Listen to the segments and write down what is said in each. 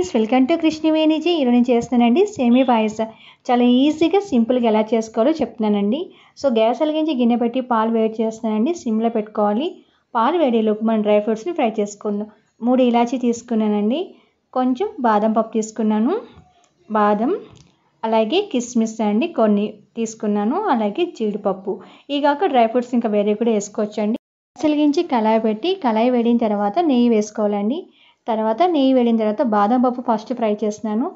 Guys welcome to కృష్ణవేణిజీ ఈరోజు నేను చేస్తున్నానండి సేమీ పాయస. చాలా ఈజీగా సింపుల్గా ఎలా చేసుకోవాలో చెప్తున్నానండి. సో గ్యాస్ వెలిగించి గిన్నె పెట్టి పాలు వేడి చేస్తున్నానండి. సిమ్లో పెట్టుకోవాలి. పాలు వేడేలోపు మనం డ్రై ఫ్రూట్స్ని ఫ్రై చేసుకుందాం. మూడు ఇలాచీ తీసుకున్నానండి. కొంచెం బాదం పప్పు తీసుకున్నాను. బాదం అలాగే కిస్మిస్ అండి కొన్ని తీసుకున్నాను. అలాగే జీడిపప్పు. ఈ కాక డ్రై ఫ్రూట్స్ ఇంకా వేరే కూడా వేసుకోవచ్చండి. అసలుగించి కళాయి పెట్టి కళాయి వేడిన తర్వాత నెయ్యి వేసుకోవాలండి. తర్వాత నెయ్యి వేడిన తర్వాత బాదం పప్పు ఫస్ట్ ఫ్రై చేస్తున్నాను.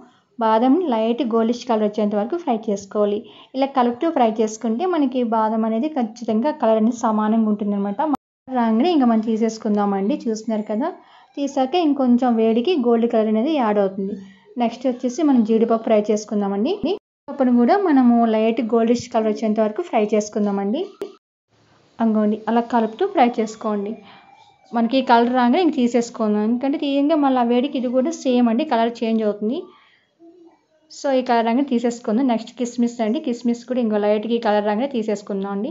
బాదం లైట్ గోల్డిష్ కలర్ వచ్చేంత వరకు ఫ్రై చేసుకోవాలి. ఇలా కలుపుతూ ఫ్రై చేసుకుంటే మనకి బాదం అనేది ఖచ్చితంగా కలర్ అనేది సమానంగా ఉంటుంది అనమాట రాగానే ఇంకా మనం తీసేసుకుందామండి. చూస్తున్నారు కదా? తీసాక ఇంకొంచెం వేడికి గోల్డ్ కలర్ అనేది యాడ్ అవుతుంది. నెక్స్ట్ వచ్చేసి మనం జీడిపప్పు ఫ్రై చేసుకుందామండి. పప్పును కూడా మనము లైట్ గోల్డిష్ కలర్ వచ్చేంత వరకు ఫ్రై చేసుకుందామండి. అంగోండి అలా కలుపుతూ ఫ్రై చేసుకోండి. మనకి కలర్ రాగానే ఇంక తీసేసుకుందాం ఎందుకంటే తీయంగా మళ్ళీ ఆ వేడికి ఇది కూడా సేమ్ అండి కలర్ చేంజ్ అవుతుంది. సో ఈ కలర్ రాగానే తీసేసుకుందాం. నెక్స్ట్ కిస్మిస్ అండి. కిస్మిస్ కూడా ఇంకో లైట్కి కలర్ రాగానే తీసేసుకుందాం అండి.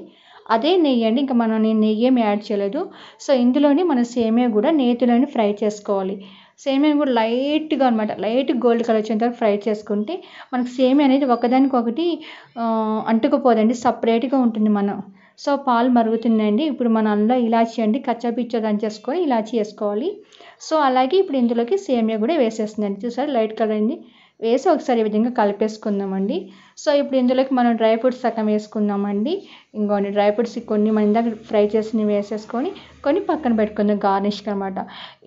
అదే నెయ్యి అండి. ఇంకా మనం నేను నెయ్యి ఏమి యాడ్ చేయలేదు. సో ఇందులోనే మనం సేమియా కూడా నేతిలోనే ఫ్రై చేసుకోవాలి. సేమియా కూడా లైట్గా అనమాట లైట్ గోల్డ్ కలర్ వచ్చేంత ఫ్రై చేసుకుంటే మనకు సేమియా అనేది ఒకదానికొకటి అంటుకుపోదండి. సపరేట్గా ఉంటుంది మనం. సో పాలు మరుగుతుందండి ఇప్పుడు మన అందులో ఇలాచి అండి. కచ్చాపిచ్చా దంచేసుకొని ఇలాచి వేసుకోవాలి. సో అలాగే ఇప్పుడు ఇందులోకి సేమియా కూడా వేసేస్తుందండి చూసారు? లైట్ కలర్ అండి. వేసి ఒకసారి ఈ విధంగా కలిపేసుకుందామండి. సో ఇప్పుడు ఇందులోకి మనం డ్రై ఫ్రూట్స్ సగం వేసుకుందామండి. ఇంకోండి డ్రై ఫ్రూట్స్ కొన్ని మన ఇందాక ఫ్రై చేసి వేసేసుకొని కొన్ని పక్కన పెట్టుకుందాం గార్నిష్కి అనమాట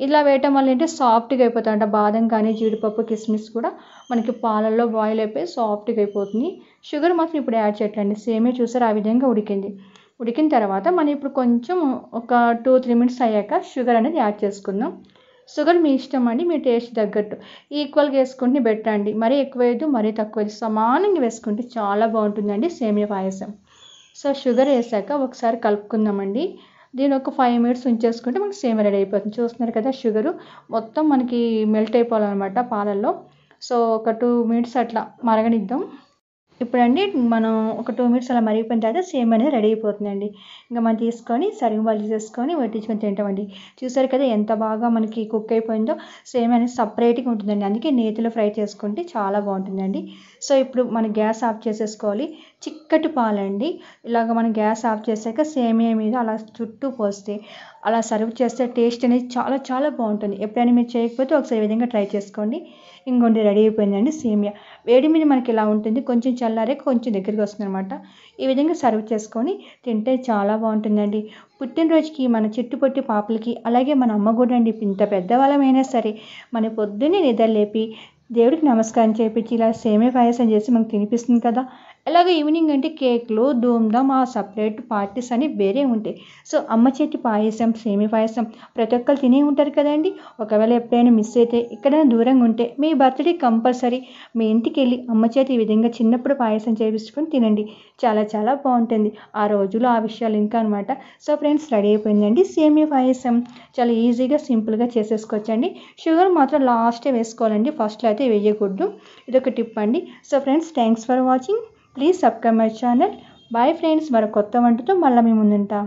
ఇలా వేయటం వల్ల ఏంటంటే సాఫ్ట్గా అయిపోతాయంట. బాదం కానీ జీడిపప్పు కిస్మిస్ కూడా మనకి పాలల్లో బాయిల్ అయిపోయి సాఫ్ట్గా అయిపోతుంది. షుగర్ మాత్రం ఇప్పుడు యాడ్ చేయట్లండి సేమే చూసారు ఆ విధంగా ఉడికింది. ఉడికిన తర్వాత మనం ఇప్పుడు కొంచెం ఒక టూ త్రీ మినిట్స్ అయ్యాక షుగర్ అనేది యాడ్ చేసుకుందాం. షుగర్ మీ ఇష్టం అండి మీ టేస్ట్ తగ్గట్టు. ఈక్వల్గా వేసుకుంటే పెట్టండి మరీ ఎక్కువ వేయద్దు మరీ తక్కువ వేయద్దు. సమానంగా వేసుకుంటే చాలా బాగుంటుందండి సేమియా పాయసం. సో షుగర్ వేసాక ఒకసారి కలుపుకుందామండి. దీని ఒక ఫైవ్ మినిట్స్ ఉంచేసుకుంటే మనకి సేమియా రెడీ అయిపోతుంది. చూస్తున్నారు కదా షుగరు మొత్తం మనకి మెల్ట్ అయిపోవాలన్నమాట పాలల్లో. సో ఒక టూ మినిట్స్ అట్లా మరగనిద్దాం. ఇప్పుడండి మనం ఒక టూ మినిట్స్ అలా మరిగిపోయిన తర్వాత సేమ్ అనేది రెడీ అయిపోతుందండి. ఇంకా మనం తీసుకొని సరిగ్గా వాళ్ళు చేసుకొని వడ్డించుకొని తింటామండి. చూసారు కదా ఎంత బాగా మనకి కుక్ అయిపోయిందో? సేమ్ అనేది సపరేట్గా ఉంటుందండి. అందుకే నేతిలో ఫ్రై చేసుకుంటే చాలా బాగుంటుందండి. సో ఇప్పుడు మనం గ్యాస్ ఆఫ్ చేసేసుకోవాలి. చిక్కటి పాలండి. ఇలాగ మనం గ్యాస్ ఆఫ్ చేశాక సేమియా మీద అలా చుట్టూ పోస్తే అలా సర్వ్ చేస్తే టేస్ట్ అనేది చాలా చాలా బాగుంటుంది. ఎప్పుడైనా మీరు చేయకపోతే ఒకసారి విధంగా ట్రై చేసుకోండి. ఇంకొండి రెడీ అయిపోయిందండి సేమియా. వేడి మీద మనకి ఇలా ఉంటుంది? కొంచెం చల్లారే కొంచెం దగ్గరికి వస్తుంది అనమాట ఈ విధంగా సర్వ్ చేసుకొని తింటే చాలా బాగుంటుందండి. పుట్టినరోజుకి మన చుట్టుపట్టి పాపలకి అలాగే మన అమ్మ కూడా అండి ఇంత పెద్దవాళ్ళమైనా సరే మన పొద్దున్నే నిద్ర లేపి దేవుడికి నమస్కారం చేపించి ఇలా సేమే పాయసం చేసి మనకు తినిపిస్తుంది కదా. అలాగే ఈవినింగ్ అంటే కేక్లు ధూమ్ధామ్ ఆ సపరేట్ పార్టీస్ అని వేరే ఉంటాయి. సో అమ్మ చేతి పాయసం సేమి పాయసం ప్రతి ఒక్కరు తినే ఉంటారు కదండి. ఒకవేళ ఎప్పుడైనా మిస్ అయితే ఎక్కడైనా దూరంగా ఉంటే మీ బర్త్డే కంపల్సరీ మీ ఇంటికి వెళ్ళి అమ్మ చేతి ఈ విధంగా చిన్నప్పుడు పాయసం చేపించుకొని తినండి. చాలా చాలా బాగుంటుంది. ఆ రోజులో ఆ విషయాలు ఇంకా అనమాట సో ఫ్రెండ్స్ రెడీ అయిపోయిందండి సేమియా పాయసం. చాలా ఈజీగా సింపుల్గా చేసేసుకోవచ్చండి. షుగర్ మాత్రం లాస్టే వేసుకోవాలండి. ఫస్ట్లో అయితే వేయకూడదు. ఇదొక టిప్ అండి. So friends thanks for watching. Please subscribe my channel bye friends మరో కొత్త వంటతో మళ్ళీ మేము ముందుంటాం.